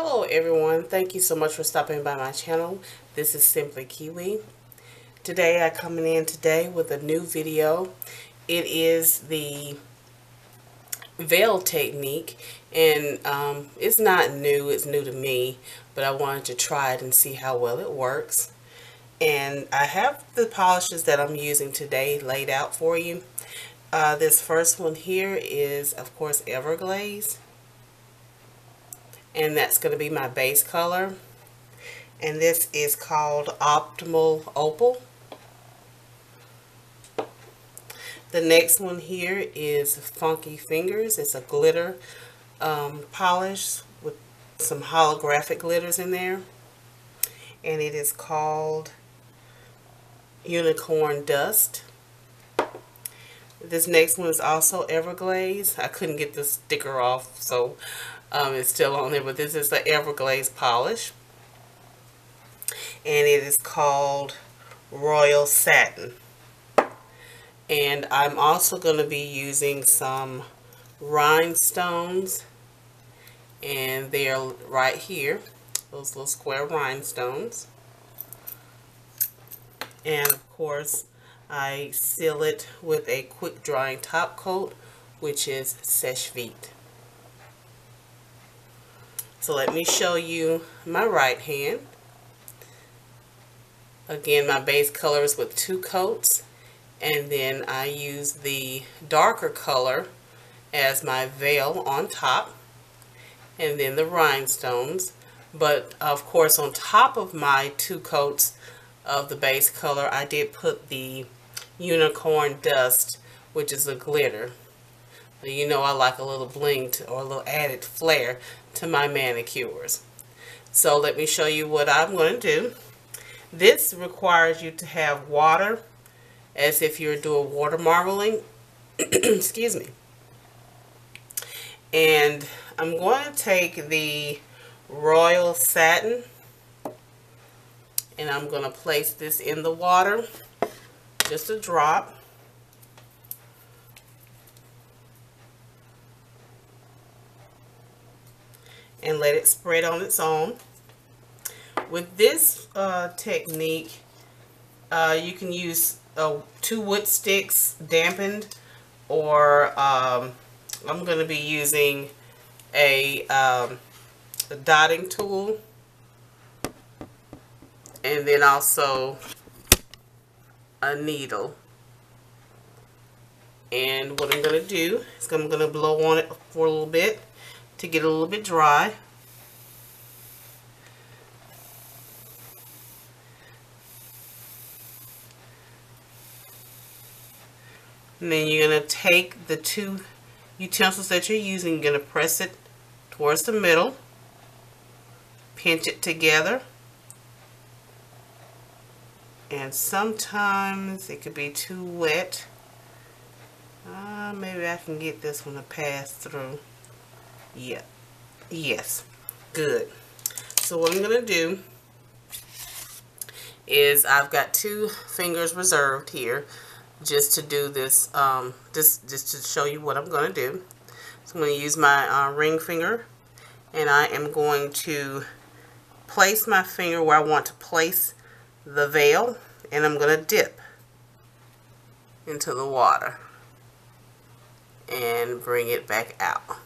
Hello everyone, thank you so much for stopping by my channel. This is Simply Kewi. Today I'm coming in today with a new video. It is the veil technique and um, it's not new, it's new to me, but I wanted to try it and see how well it works. And I have the polishes that I'm using today laid out for you. Uh, this first one here is of course Everglaze and that's going to be my base color and this is called Optimal Opal. The next one here is Funky Fingers. It's a glitter um, polish with some holographic glitters in there. And it is called Unicorn Dust. This next one is also Everglaze. I couldn't get the sticker off, so um, it's still on there, but this is the Everglaze polish. And it is called Royal Satin. And I'm also going to be using some rhinestones. And they are right here. Those little square rhinestones. And of course, I seal it with a quick drying top coat, which is Seche Vite. So let me show you my right hand. Again, my base color is with two coats. And then I use the darker color as my veil on top. And then the rhinestones. But of course, on top of my two coats of the base color, I did put the unicorn dust, which is a glitter. You know I like a little bling to, or a little added flair to my manicures. So let me show you what I'm going to do. This requires you to have water as if you're doing water marbling. Excuse me. And I'm going to take the Royal Satin and I'm going to place this in the water. Just a drop. And let it spread on its own. With this uh, technique, uh, you can use uh, two wood sticks dampened or um, I'm going to be using a, um, a dotting tool and then also a needle. And what I'm going to do is I'm going to blow on it for a little bit to get a little bit dry. And then you're going to take the two utensils that you're using, you're going to press it towards the middle, pinch it together, and sometimes it could be too wet. Uh, maybe I can get this one to pass through. Yeah. Yes. Good. So what I'm going to do is I've got two fingers reserved here just to do this, um, just, just to show you what I'm going to do. So I'm going to use my uh, ring finger and I am going to place my finger where I want to place the veil and I'm going to dip into the water and bring it back out.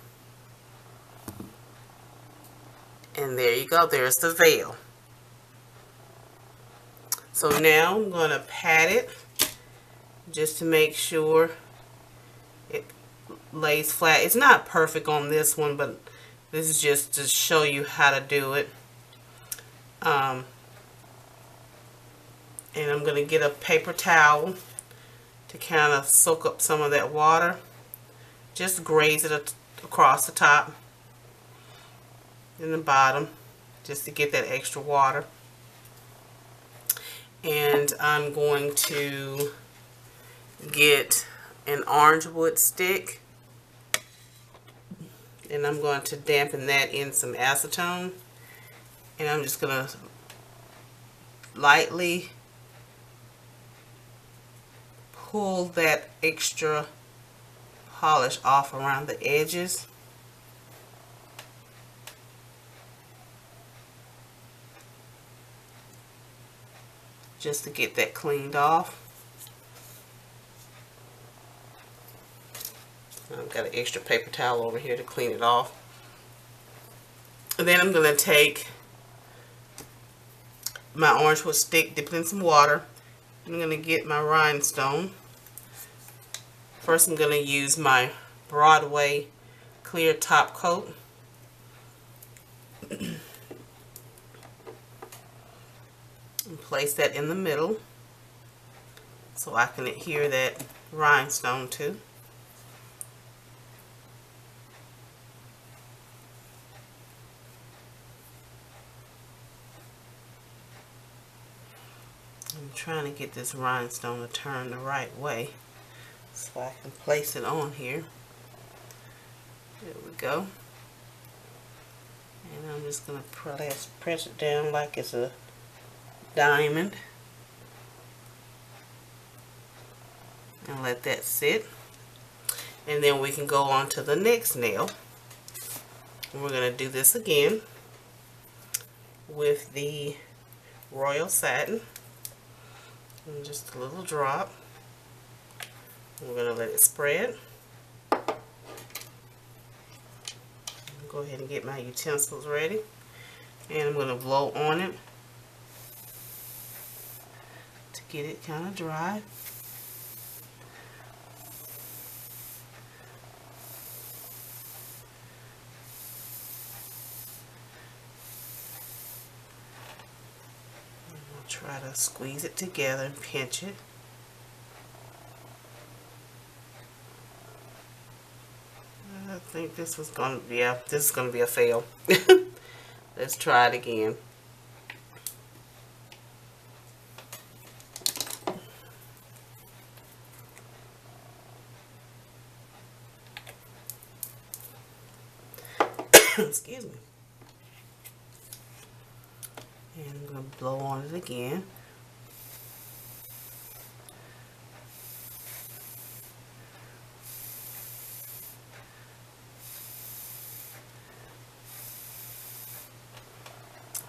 And there you go. There's the veil. So now I'm going to pat it just to make sure it lays flat. It's not perfect on this one, but this is just to show you how to do it. Um, and I'm going to get a paper towel to kind of soak up some of that water. Just graze it across the top in the bottom just to get that extra water. And I'm going to get an orange wood stick and I'm going to dampen that in some acetone and I'm just going to lightly pull that extra polish off around the edges just to get that cleaned off. I've got an extra paper towel over here to clean it off. And then I'm going to take my orange wood stick, dip it in some water. I'm going to get my rhinestone. First I'm going to use my Broadway clear top coat. and place that in the middle so I can adhere that rhinestone to. I'm trying to get this rhinestone to turn the right way so I can place it on here. There we go. And I'm just going to press, press it down like it's a diamond. And let that sit. And then we can go on to the next nail. We're going to do this again with the Royal Satin. And just a little drop. We're going to let it spread. Go ahead and get my utensils ready. And I'm going to blow on it to get it kind of dry. We'll try to squeeze it together and pinch it. I think this was going to yeah, this is going to be a fail. Let's try it again. Excuse me. And I'm going to blow on it again.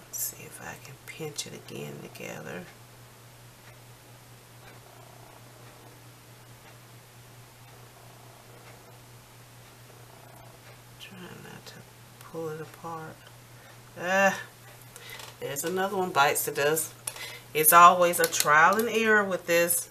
Let's see if I can pinch it again together. Trying not to pull it apart. Ah. There's another one, bites the dust. It's always a trial and error with this.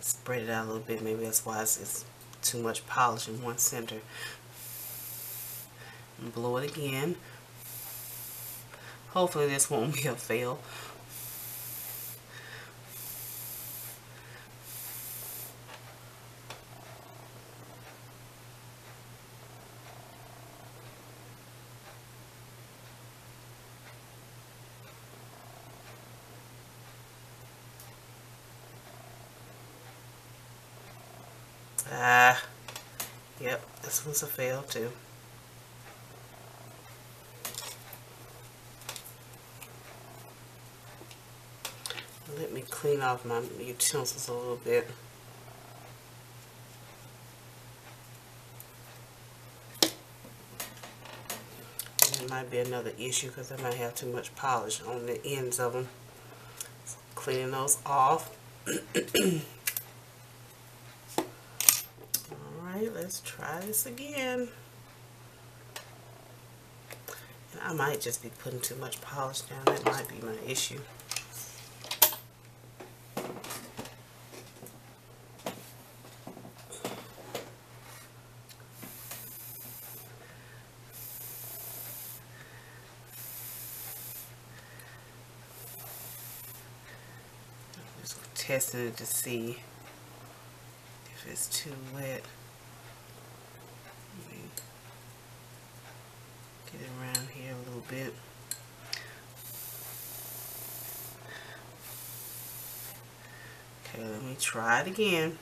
Spread it a little bit. Maybe that's why it's, it's too much polish in one center. And blow it again. Hopefully this won't be a fail. Ah, yep, this one's a fail too. Let me clean off my utensils a little bit. It might be another issue because I might have too much polish on the ends of them. So cleaning those off. Let's try this again. And I might just be putting too much polish down. That might be my issue. Just testing it to see if it's too wet. Get it around here a little bit. Okay, let me try it again.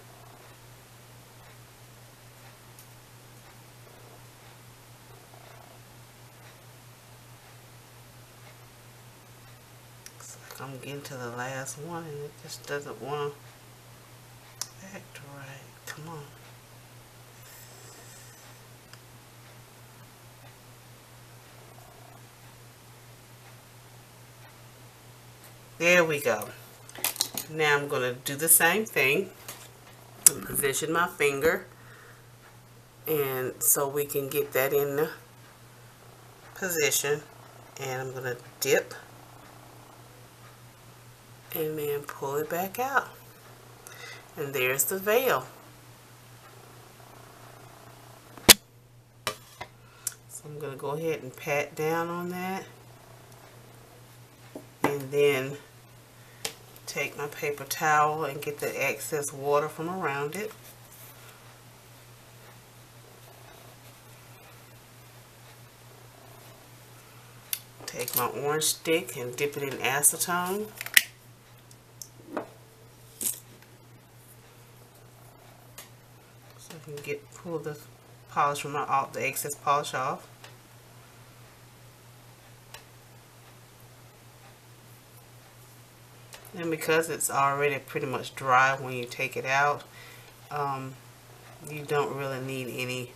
Looks like I'm getting to the last one and it just doesn't want to act right. Come on. There we go. Now I'm going to do the same thing. Position my finger. And so we can get that in the position. And I'm going to dip. And then pull it back out. And there's the veil. So I'm going to go ahead and pat down on that. And then take my paper towel and get the excess water from around it take my orange stick and dip it in acetone. So I can get pull the polish from my the excess polish off. And because it's already pretty much dry when you take it out, um, you don't really need any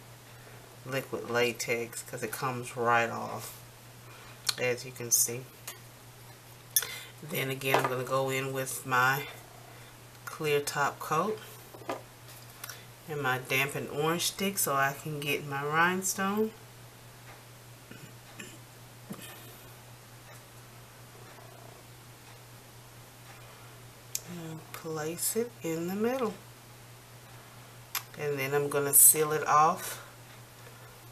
liquid latex because it comes right off as you can see. Then again, I'm going to go in with my clear top coat and my dampened orange stick so I can get my rhinestone. And place it in the middle. And then I'm going to seal it off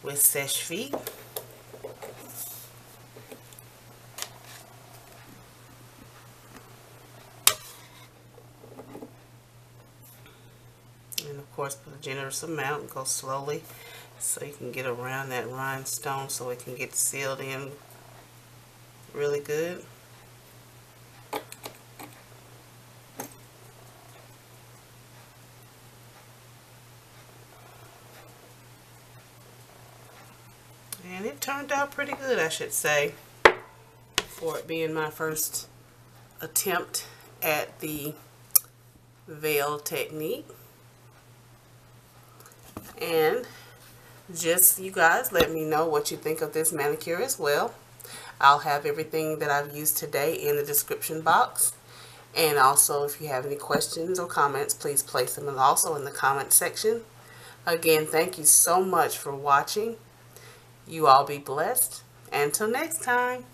with Seche Vite. And of course, put a generous amount and go slowly so you can get around that rhinestone so it can get sealed in really good. And it turned out pretty good, I should say, for it being my first attempt at the veil technique. And just you guys let me know what you think of this manicure as well. I'll have everything that I've used today in the description box. And also if you have any questions or comments please place them also in the comment section. Again thank you so much for watching you all be blessed. Until next time